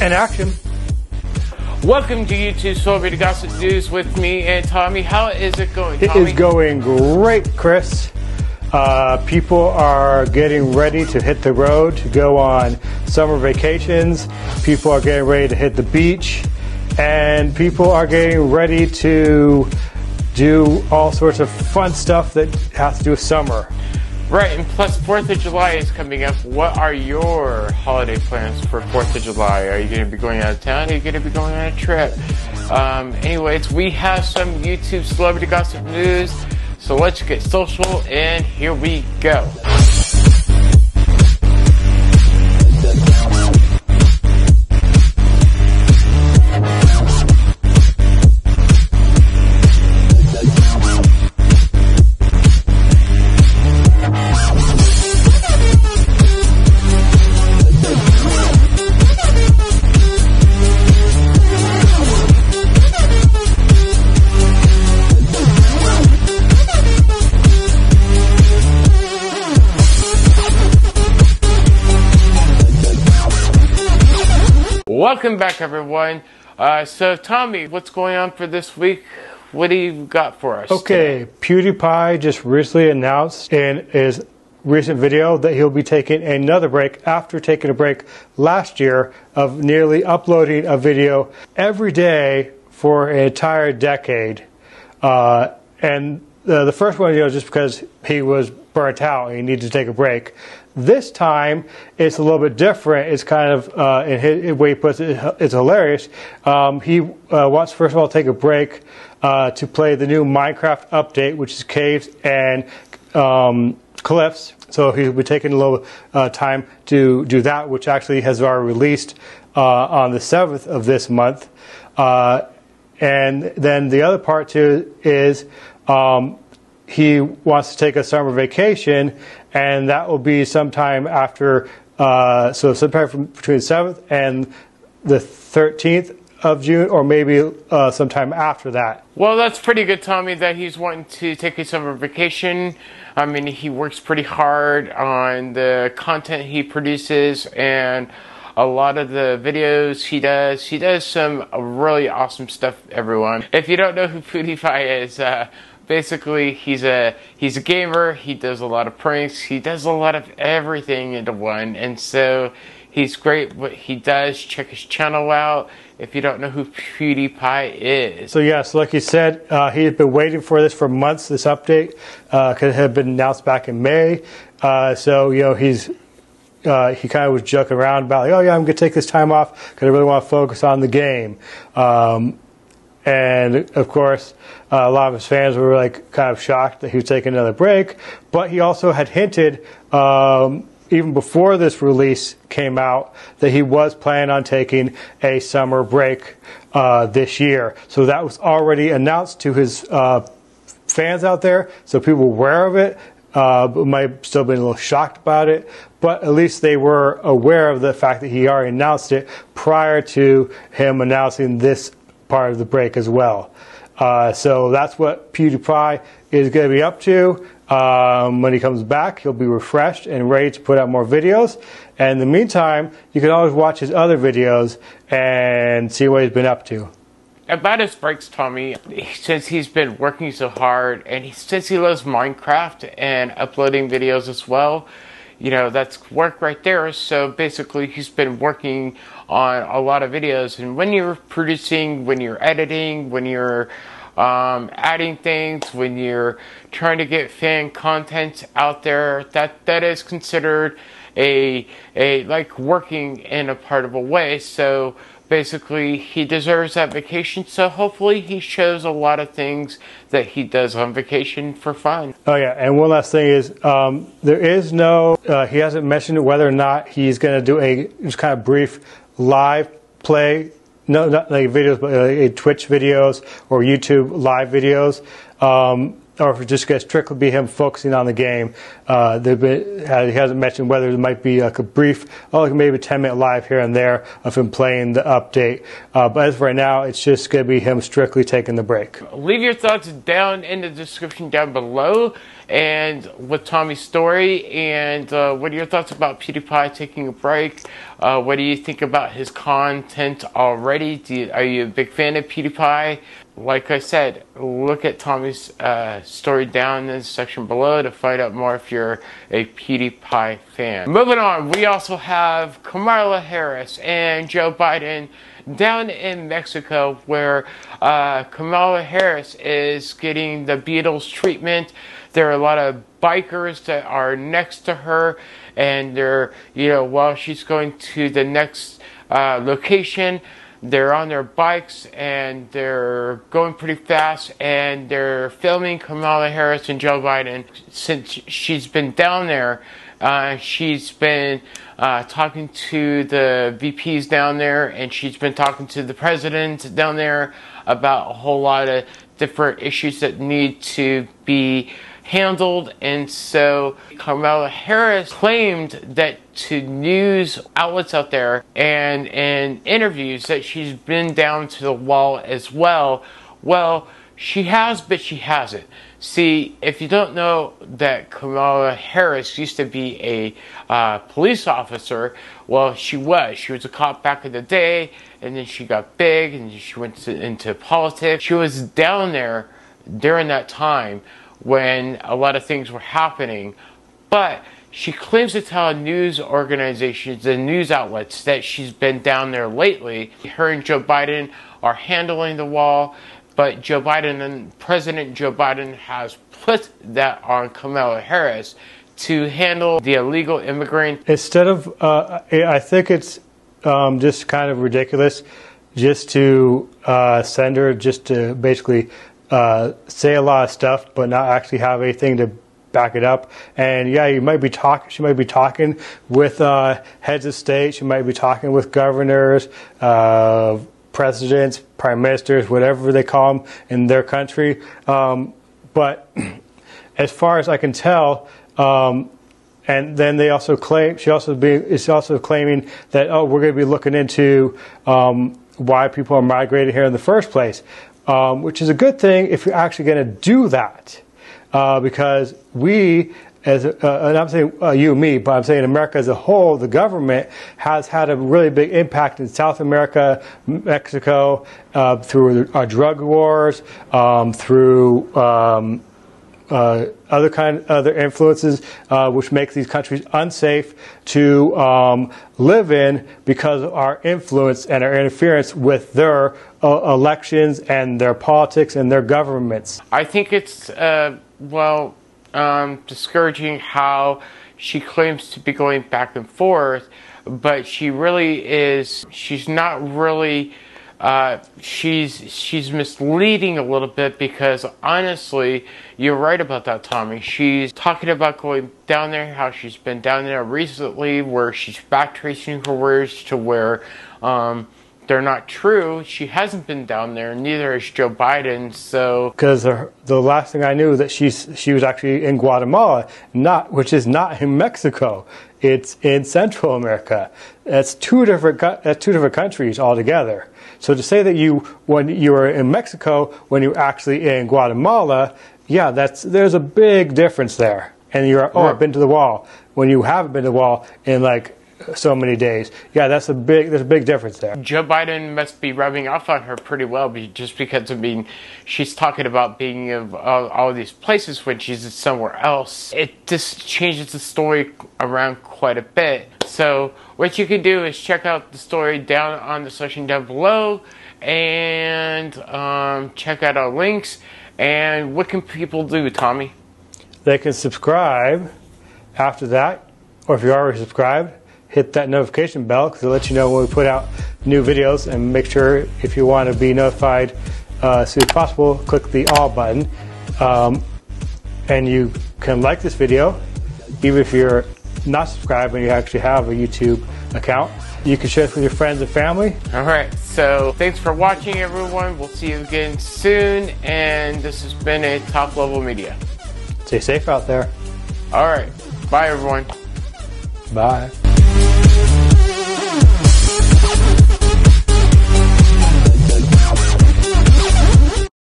And action. Welcome to YouTube Celebrity Gossip News with me and Tommy. How is it going, It Tommy? is going great, Chris. Uh, people are getting ready to hit the road to go on summer vacations. People are getting ready to hit the beach. And people are getting ready to do all sorts of fun stuff that has to do with summer. Right, and plus 4th of July is coming up. What are your holiday plans for 4th of July? Are you going to be going out of town? Are you going to be going on a trip? Um, anyways, we have some YouTube Celebrity Gossip News. So let's get social, and here we go. Welcome back, everyone. Uh, so, Tommy, what's going on for this week? What do you got for us? Okay, PewDiePie just recently announced in his recent video that he'll be taking another break after taking a break last year of nearly uploading a video every day for an entire decade. Uh, and uh, the first one, you know, just because he was burnt out and he needed to take a break. This time, it's a little bit different. It's kind of, uh, in his way he puts it, it's hilarious. Um, he uh, wants, first of all, to take a break uh, to play the new Minecraft update, which is Caves and um, Cliffs. So he'll be taking a little uh, time to do that, which actually has already released uh, on the 7th of this month. Uh, and then the other part too is um, he wants to take a summer vacation, and that will be sometime after, uh, so sometime from between the 7th and the 13th of June, or maybe uh, sometime after that. Well, that's pretty good, Tommy, that he's wanting to take a summer vacation. I mean, he works pretty hard on the content he produces and a lot of the videos he does. He does some really awesome stuff, everyone. If you don't know who PewDiePie is, uh, basically he's a he's a gamer he does a lot of pranks he does a lot of everything into one and so he's great what he does check his channel out if you don't know who pewdiepie is So yes, like you said, uh, he had been waiting for this for months. This update because it had been announced back in May. Uh, so you know he's uh, he kind of was joking around about like, oh yeah, I'm gonna take this time off because I really want to focus on the game. Um, and of course, uh, a lot of his fans were like kind of shocked that he was taking another break. But he also had hinted. Um, even before this release came out, that he was planning on taking a summer break uh, this year. So that was already announced to his uh, fans out there, so people were aware of it. Uh, but might still been a little shocked about it, but at least they were aware of the fact that he already announced it prior to him announcing this part of the break as well. Uh, so that's what PewDiePie is going to be up to. Um, when he comes back, he'll be refreshed and ready to put out more videos. And in the meantime, you can always watch his other videos and see what he's been up to. about his breaks tommy since he's been working so hard and he he loves minecraft and uploading videos as well you know that's work right there. So basically he's been working on a lot of videos. And when you're producing when you're editing when you're um, adding things when you're trying to get fan content out there that that is considered a a like working in a part of a way. So basically he deserves that vacation so hopefully he shows a lot of things that he does on vacation for fun Oh yeah, and one last thing is um, there is no. Uh, he hasn't mentioned whether or not he's going to do a just kind of brief live play. No, not like videos, but uh, Twitch videos or YouTube live videos. Um, or if it's just gets strictly be him focusing on the game. Uh, been, uh, he hasn't mentioned whether there might be like a brief, oh, like maybe 10 minute live here and there of him playing the update. Uh, but as of right now, it's just going to be him strictly taking the break. Leave your thoughts down in the description down below and with Tommy's story. And uh, what are your thoughts about PewDiePie taking a break? Uh, what do you think about his content already? You, are you a big fan of PewDiePie? Like I said, look at Tommy's uh, story down in the section below to find out more if you're a PewDiePie fan. Moving on, we also have Kamala Harris and Joe Biden down in Mexico where uh, Kamala Harris is getting the Beatles treatment. There are a lot of bikers that are next to her and they're, you know, while she's going to the next uh, location, they're on their bikes and they're going pretty fast and they're filming Kamala Harris and Joe Biden since she's been down there. Uh, she's been uh, talking to the VPs down there and she's been talking to the president down there about a whole lot of different issues that need to be handled. And so Kamala Harris claimed that to news outlets out there and in interviews that she's been down to the wall as well. Well, she has, but she hasn't. See, if you don't know that Kamala Harris used to be a uh, police officer, well, she was. She was a cop back in the day, and then she got big, and she went to, into politics. She was down there during that time when a lot of things were happening. But she claims to tell news organizations and news outlets that she's been down there lately. Her and Joe Biden are handling the wall, but Joe Biden and President Joe Biden has put that on Kamala Harris to handle the illegal immigrant. Instead of, uh, I think it's um, just kind of ridiculous just to uh, send her just to basically uh, say a lot of stuff, but not actually have anything to back it up. And yeah, you might be talking. She might be talking with uh, heads of state. She might be talking with governors, uh, presidents, prime ministers, whatever they call them in their country. Um, but as far as I can tell. Um, and then they also claim she also be, is also claiming that oh we're going to be looking into um, why people are migrating here in the first place um, which is a good thing if you're actually going to do that. Uh, because we, as uh, and I'm saying uh, you me, but I'm saying America as a whole, the government has had a really big impact in South America, Mexico, uh, through our drug wars, um, through um, uh, other kind other influences uh, which make these countries unsafe to um, live in because of our influence and our interference with their uh, elections and their politics and their governments. I think it's well um, discouraging how she claims to be going back and forth, but she really is. She's not really uh, she's she's misleading a little bit because honestly, you're right about that, Tommy. She's talking about going down there, how she's been down there recently, where she's back tracing her words to where um, they're not true. She hasn't been down there, neither has Joe Biden. So because the last thing I knew that she's she was actually in Guatemala, not which is not in Mexico. It's in Central America. That's two different that's two different countries altogether. So to say that you, when you were in Mexico, when you were actually in Guatemala, yeah, that's there's a big difference there. And you're, oh, I've been to the wall. When you haven't been to the wall in like so many days. Yeah, that's a big. There's a big difference there. Joe Biden must be rubbing off on her pretty well, just because I mean, she's talking about being of all, all these places when she's somewhere else. It just changes the story around quite a bit. So what you can do is check out the story down on the section down below, and um, check out our links. And what can people do, Tommy? They can subscribe after that, or if you're already subscribed hit that notification bell because it lets you know when we put out new videos and make sure if you want to be notified uh, as soon as possible, click the all button. Um, and you can like this video even if you're not subscribed and you actually have a YouTube account. You can share this with your friends and family. All right. So thanks for watching, everyone. We'll see you again soon. And this has been a top level media. Stay safe out there. All right. Bye, everyone. Bye.